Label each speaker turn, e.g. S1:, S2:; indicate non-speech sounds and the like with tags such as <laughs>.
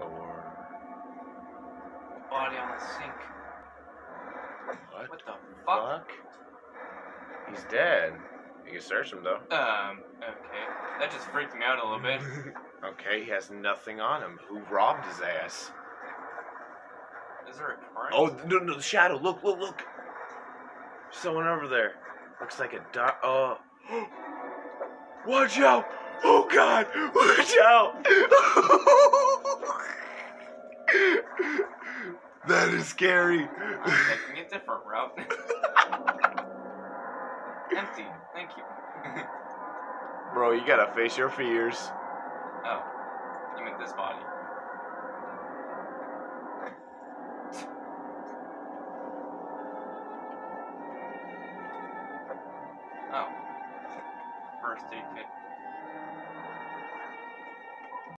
S1: Or
S2: Body on the sink.
S1: what?
S2: What the fuck?
S1: Fuck. He's dead. You can search him though.
S2: Um, okay. That just freaked me out a little bit. <laughs>
S1: okay, he has nothing on him. Who robbed his ass?
S2: Is there a crime?
S1: Oh no, no, the shadow! Look, look, look! Someone over there. Looks like a dot. Oh, <gasps> watch out! Oh God! Watch out! that is scary.
S2: I'm taking a different route. <laughs> Empty. Thank you.
S1: Bro, you gotta face your fears.
S2: oh. You mean this body? Oh. First aid kit.